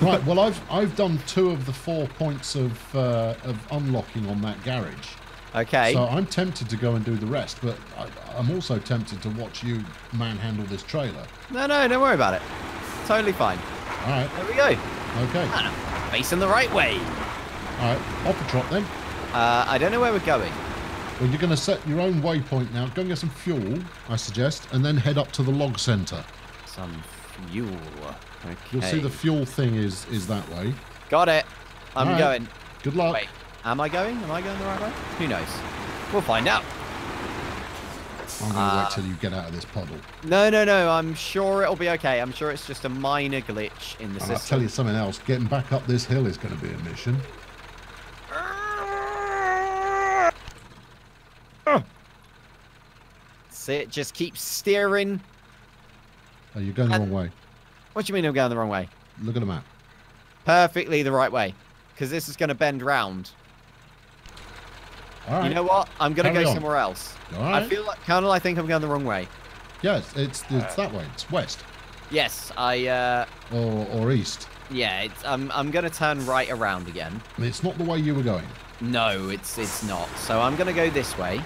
right. Well, I've I've done two of the four points of uh, of unlocking on that garage. Okay. So I'm tempted to go and do the rest, but I, I'm also tempted to watch you manhandle this trailer. No, no, don't worry about it. Totally fine. All right. There we go. Okay. Ah, Facing the right way. All right. Off the trot then. Uh, I don't know where we're going. Well, you're going to set your own waypoint now. Go and get some fuel, I suggest, and then head up to the log centre. Some fuel. Okay. You'll see the fuel thing is is that way. Got it. I'm right. going. Good luck. Wait, am I going? Am I going the right way? Who knows? We'll find out. I'm going to Uh, wait till you get out of this puddle. No, no, no. I'm sure it'll be okay. I'm sure it's just a minor glitch in the And I'll system. tell you something else. Getting back up this hill is going to be a mission. See, it just keeps steering. Oh, you're going the wrong way. What do you mean I'm going the wrong way? Look at the map. Perfectly the right way. Because this is going to bend round. All right. You know what? I'm going to go on. somewhere else. All I feel like, Colonel, I think I'm going the wrong way. Yes, it's it's that way. It's west Yes, I, uh, or or east. yeah, it's, I'm, I'm going to turn right around again. It's not the way you were going. No, it's it's not. So I'm going to go this way,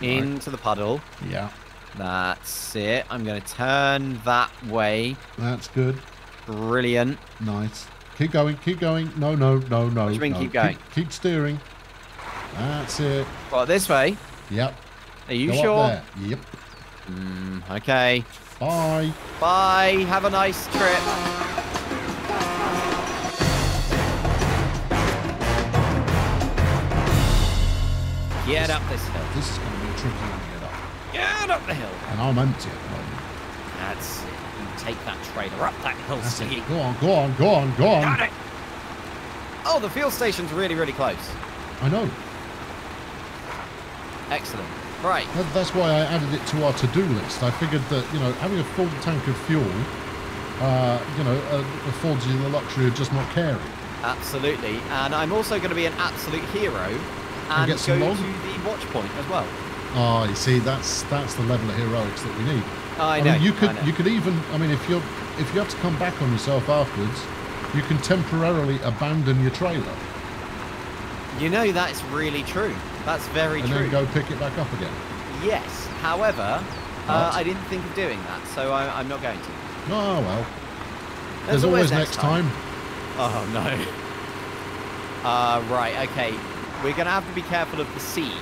into the puddle. Yeah, That's it. I'm going to turn that way. that's good. Brilliant. Nice. Keep going. Keep going. No, no, no, no. What do you mean no. keep going? Keep, steering. That's it. Well, this way. Yep. Are you Go sure? Yep. Mm, okay. Bye. Bye. Have a nice trip. Get up this hill. This is going to be a tricky get up. The hill. And I'm empty at the moment. That's it. You take that trailer up that hill, That's Stiggy. it. Go on, go on, go on, go Got on. it. Oh, the fuel station's really, really close. I know. Excellent. Right. That, that's why I added it to our to-do list. I figured that, you know, having a full tank of fuel, uh, you know, uh, affords you the luxury of just not caring. Absolutely. And I'm also going to be an absolute hero and, get go some to log? the watch point as well. Oh, you see, that's that's the level of heroics that we need. I know. mean, you could you could even, I mean, if you're if you have to come back on yourself afterwards, you can temporarily abandon your trailer You know that's really true. That's very and true. And then go pick it back up again. Yes. However, uh, I didn't think of doing that, so I, I'm not going to. Oh well, there's, always, next time. Oh no. Uh, right. Okay. We're gonna have to be careful of the sea.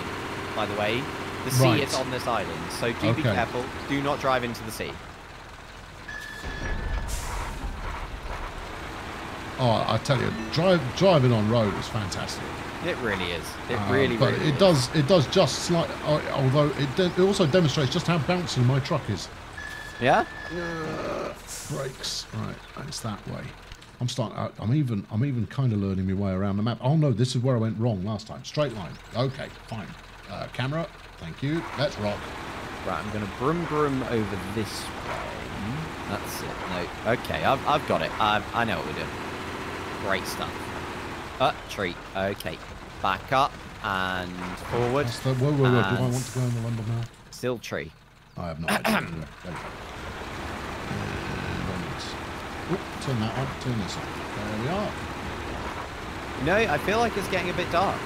By the way, the sea Right. is on this island, so do be careful. Do not drive into the sea. Oh, I tell you, drive, driving on road is fantastic. It really is. It Uh, really, but really it is. does it does just slight. uh, Although it, it also demonstrates just how bouncy my truck is. Yeah. Brakes. Right, it's that way. I'm starting. I- I'm even. I'm even kind of learning my way around the map. Oh no, this is where I went wrong last time. Straight line. Okay, fine. Uh, camera. Thank you. Let's rock. Right. I'm gonna broom broom over this way. That's it. No. Okay. I've I've got it. I I know what we're doing. Great stuff. Uh, tree. Okay. Back up and forward. The, whoa, whoa, whoa. Do I want to go in the London now? Still tree. I have no idea. There we go. Oop, turn that on. Turn this on. There we are. No, I feel like it's getting a bit dark.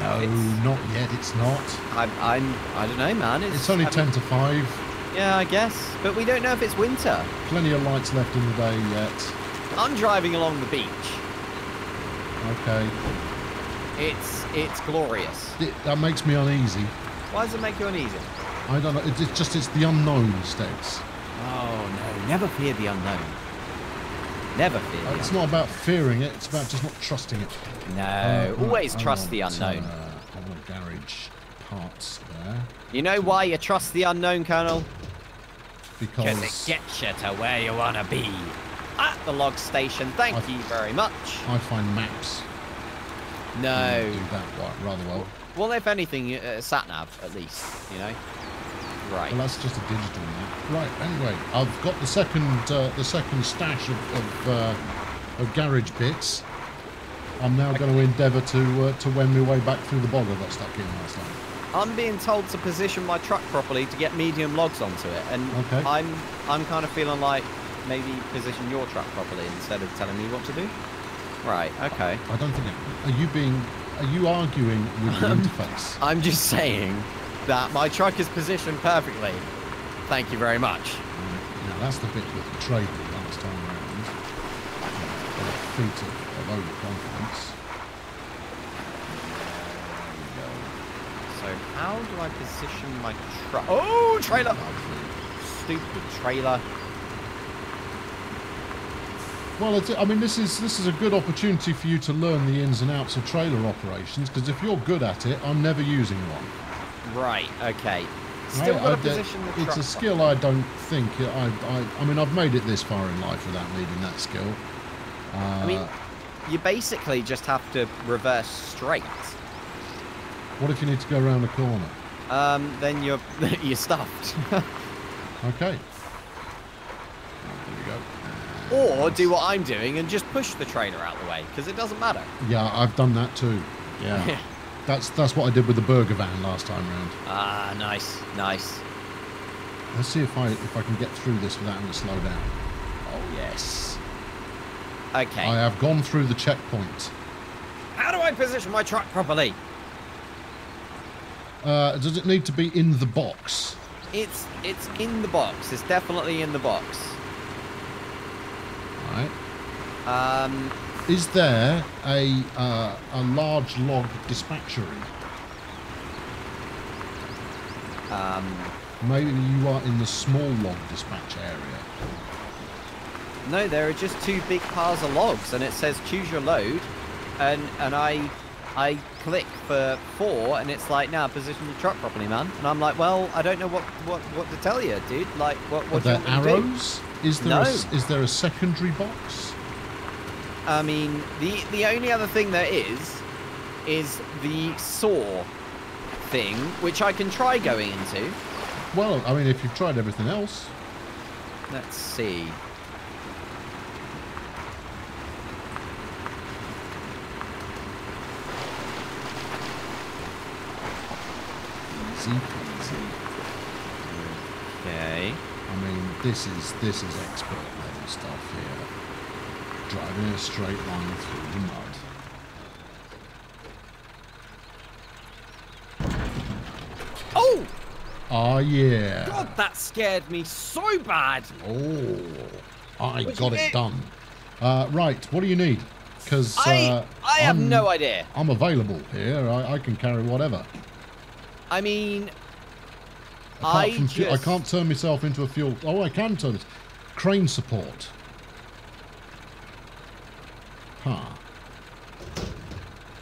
No, not yet. It's not. I'm, I'm, I don't know, man. It's, It's only I mean, 10 to 5. Yeah, I guess. But we don't know if it's winter. Plenty of lights left in the day yet. I'm driving along the beach. Okay. It's, it's glorious. It, that makes me uneasy. Why does it make you uneasy? I don't know. It, it's just it's the unknown, Stegs. Oh no, never fear the unknown. Never fear the It's not about fearing it. It's about just not trusting it. No, Uh, always I trust the unknown. Uh, I want garage parts there You know why you trust the unknown, Colonel? Because it gets you to where you want to be. At the log station. Thank I've- you very much. I find maps No. do that rather well. Well, if anything, uh, sat nav at least. You know. Right. Well, that's just a digital map. Right. Anyway, I've got the second uh, the second stash of of, uh, of garage bits. I'm now going to endeavour to uh, to wend my way back through the bog I got stuck in last night. I'm being told to position my truck properly to get medium logs onto it, and Okay. I'm I'm kind of feeling like maybe position your truck properly instead of telling me what to do? Right. Okay. I don't think. It, are you being? Are you arguing with the interface? I'm just saying that my truck is positioned perfectly. Thank you very much. Now that's the bit with the trade last time round. Got a feat of, overconfidence. So how do I position my truck? Oh, trailer! Stupid trailer. Well, it's, I mean, this is this is a good opportunity for you to learn the ins and outs of trailer operations. Because if you're good at it, I'm never using one. Right. Okay. Still Right, got I position the truck. It's a skill I don't think I, I. I mean, I've made it this far in life without needing that skill. Uh, I mean, you basically just have to reverse straight. what if you need to go around a corner? Um, then you're you're stuffed. Okay. There we go. or do what I'm doing and just push the trailer out the way because it doesn't matter. Yeah, I've done that too. Yeah. that's that's what I did with the burger van last time round. ah, nice, nice. Let's see if I if I can get through this without having to slow down. Oh yes. Okay. I have gone through the checkpoint. How do I position my truck properly? Uh, does it need to be in the box? It's it's in the box. It's definitely in the box. Right. Um, Is there a uh, a large log dispatchery? um, Maybe you are in the small log dispatch area. no, there are just two big piles of logs, and it says choose your load, and and I I click for four, and it's like now position your truck properly, man. And I'm like, well, I don't know what what what to tell you, dude. Like, what Are what do there want me do? arrows? Is there No. s is there a secondary box? I mean, the the only other thing there is is the saw thing, which I can try going into. Well, I mean, if you've tried everything else, Let's see. easy peasy. Okay. I mean, this is this is expert level stuff here. Driving a straight line through the mud. Oh Ah, yeah. God, that scared me so bad. Oh, I What'd got it get? done. Uh, right, what do you need? Because I uh, I have I'm- no idea. I'm available here. I, I can carry whatever. I mean, Apart I fu- I can't turn myself into a fuel. Oh, I can turn it. Crane support. Huh.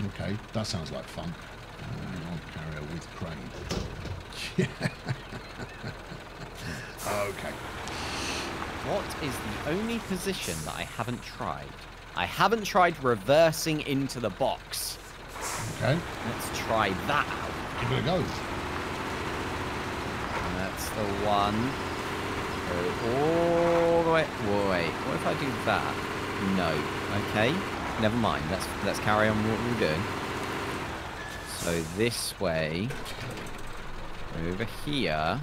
Okay, that sounds like fun. On carrier with crane. Yeah. okay. what is the only position that I haven't tried? I haven't tried reversing into the box. Okay. Let's try that out. Give it a go. That's the one. Go all the way. Wait, what if I do that? No. Okay. Never mind. Let's let's carry on what we're doing. So this way. Over here.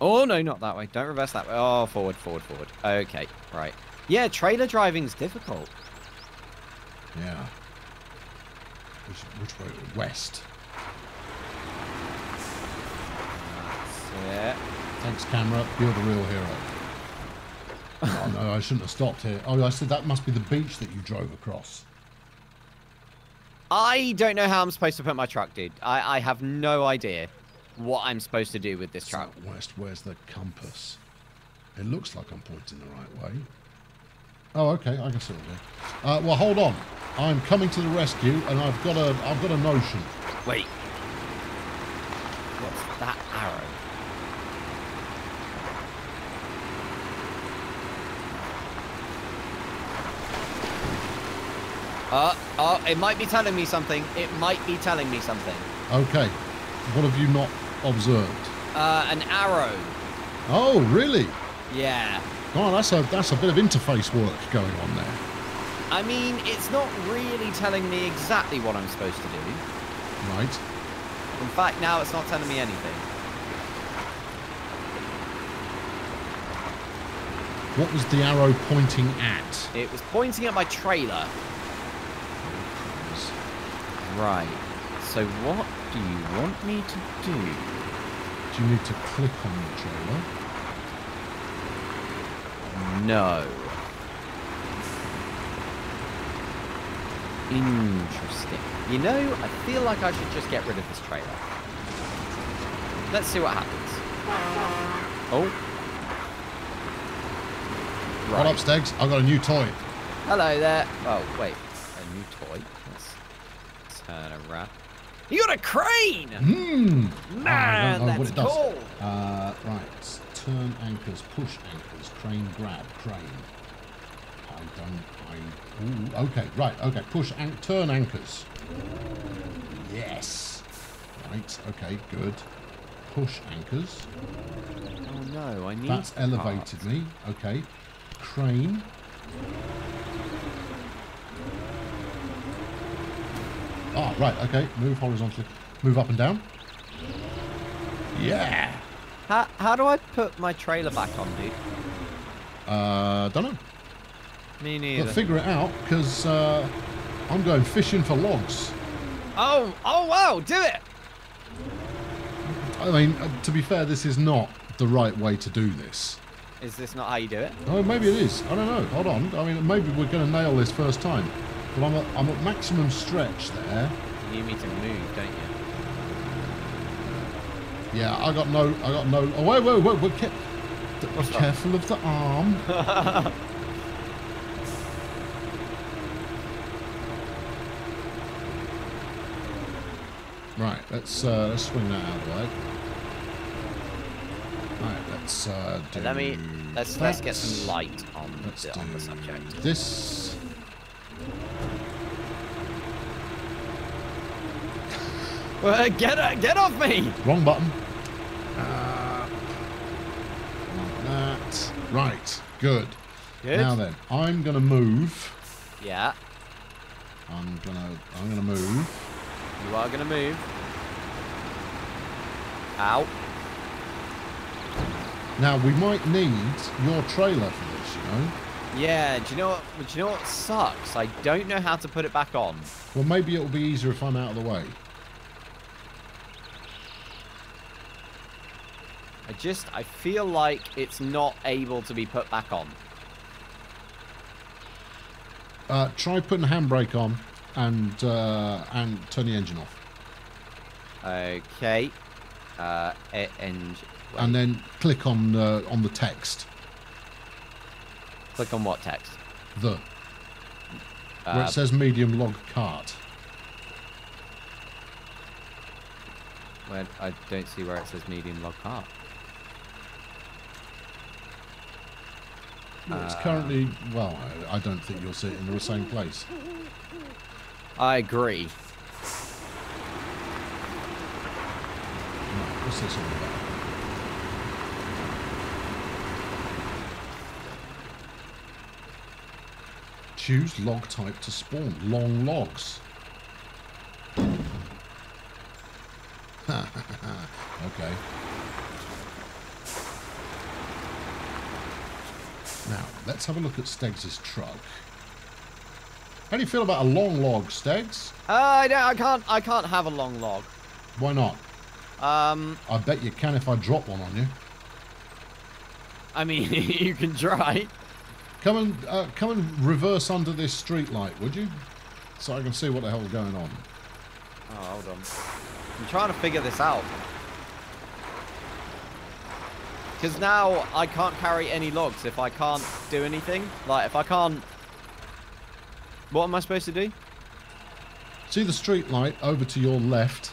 Oh no, not that way. Don't reverse that way. Oh, forward, forward, forward. Okay, right. Yeah, trailer driving's difficult. Yeah. Which, which way? West. Yeah. Thanks, camera. You're the real hero. Oh no, I shouldn't have stopped here. Oh, I said that must be the beach that you drove across. I don't know how I'm supposed to put my truck, dude. I, I have no idea what I'm supposed to do with this truck. West, where's the compass? It looks like I'm pointing the right way. Oh, okay, I can see it there. Uh, well, hold on. I'm coming to the rescue, and I've got a, I've got a notion. Wait. Uh, uh, it might be telling me something. It might be telling me something. Okay. What have you not observed? Uh, an arrow. Oh, really? Yeah. Oh, that's a that's a bit of interface work going on there. I mean, it's not really telling me exactly what I'm supposed to do. Right. In fact, now it's not telling me anything. What was the arrow pointing at? It was pointing at my trailer. Right. So what do you want me to do? Do you need to click on the trailer? No. Interesting. You know, I feel like I should just get rid of this trailer. Let's see what happens. Oh. What up, Stegs? I've got a new toy. Hello there. Oh, wait. A new toy. Let's turn around. You got a crane! Hmm. Man, I don't know what that's cool. Uh, right. Turn anchors, push anchors, crane grab, crane. I don't. I. Ooh, okay. Right. Okay. Push and turn anchors. Yes. Right. Okay. Good. Push anchors. Oh no, I need. That's elevated parts. me. Okay. Crane. Ah, right. Okay. Move horizontally. Move up and down. Yeah. How, how do I put my trailer back on, dude? Uh, don't know. Me But neither. figure it out because uh, I'm going fishing for logs. Oh, oh wow, do it! I mean, uh, to be fair, this is not the right way to do this. Is this not how you do it? Oh, maybe it is. I don't know. Hold on. I mean, maybe we're going to nail this first time. But I'm at, I'm at maximum stretch there. You need me to move, don't you? Yeah, I got no. I got no. Oh, wait, wait, wait. We're What's that? careful of the arm. right. Let's uh, let's swing that out of the way. Right. Let's uh, do. Let me let's let's get some light on the, on the subject. This. Well, get uh, get off me! Wrong button. Uh, like that. Right. Good. Good. Now then, I'm gonna move. Yeah, I'm gonna I'm gonna move. you are gonna move. Out. Now we might need your trailer for this, you know. Yeah, do you know what? Do you know what sucks? I don't know how to put it back on. Well, maybe it'll be easier if I'm out of the way. I just I feel like it's not able to be put back on. Uh, try putting handbrake on and uh, and turn the engine off, Okay. Uh, e- and and then click on uh, on the text. click on what text? The where Uh, it says medium log cart. where I don't see where it says medium log cart. Well, it's currently well. I, I don't think you'll see it in the same place. I agree. What's this all about? Choose log type to spawn. Long logs. okay. Let's have a look at Stegs' truck. How do you feel about a long log, Stegs? Uh, I don't. I can't. I can't have a long log. Why not? Um. I bet you can if I drop one on you. I mean, you can try. Come and uh, come and reverse under this street light, would you? So I can see what the hell's going on. Oh, hold on. I'm trying to figure this out. Because now I can't carry any logs if I can't do anything. Like, if I can't... What am I supposed to do? See the street light over to your left.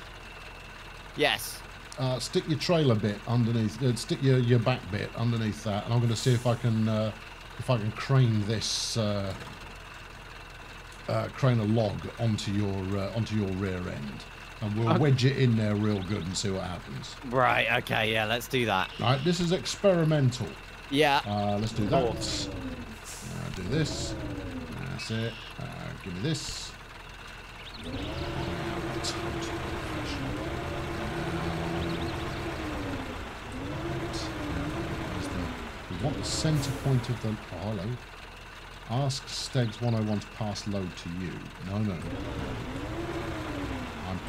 Yes. Uh, stick your trailer bit underneath. Uh, stick your, your back bit underneath that, and I'm going to see if I can uh, if I can crane this uh, uh, crane a log onto your uh, onto your rear end, and we'll Okay. wedge it in there real good and see what happens. Right, okay, yeah, let's do that. Right, this is experimental. Yeah. Uh, let's do that. Uh, do this. That's it. Uh, give me this. Wow, total professional. Right. Where's the want the centre point of the... Oh, hello. Ask Stegs 101 to pass load to you. No, no.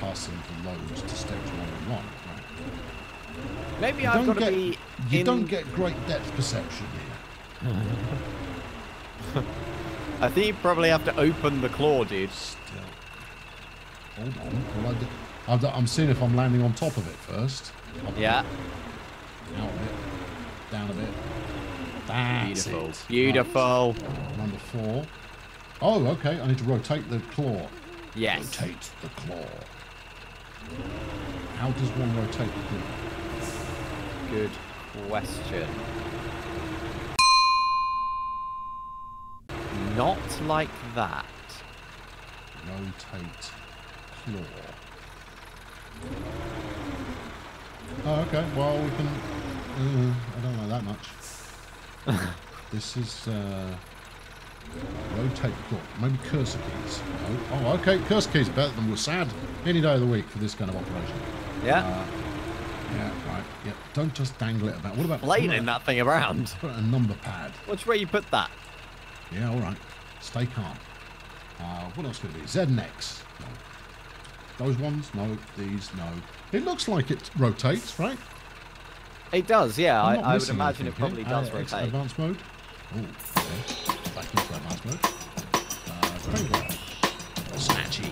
I'm passing the loads to Stegs 101. Right. Maybe You I've don't got to get- be You in... don't get great depth perception here. I think you probably have to open the claw, dude. Still. Hold on. Well, I did- I've d- I'm seeing if I'm landing on top of it first. Up Yeah. bit, Out a bit. Down a bit. That's Beautiful. it. Beautiful. Right, Number four. Oh, okay. I need to rotate the claw. Yes. Rotate the claw. How does one rotate the claw? Good question. Not like that. Rotate claw. Oh, okay. Well, we can. Uh, I don't know that much. this is. Uh, rotate the claw. Maybe cursor keys. Oh, oh, okay. Cursor keys better than WASD any day of the week for this kind of operation. Yeah. Uh, yeah, right. Yeah. Don't just dangle it about. What about Flailing that thing around. Put a number pad. Which way you put that? Yeah, all right. Stay calm. Uh, what else could it be? Z and X. No. Those ones? No. These? No. It looks like it rotates, right? It does, yeah. I'm I, would imagine it probably here. does Uh, rotate. Advanced mode. Oh, okay. Uh, finger. Snatchy.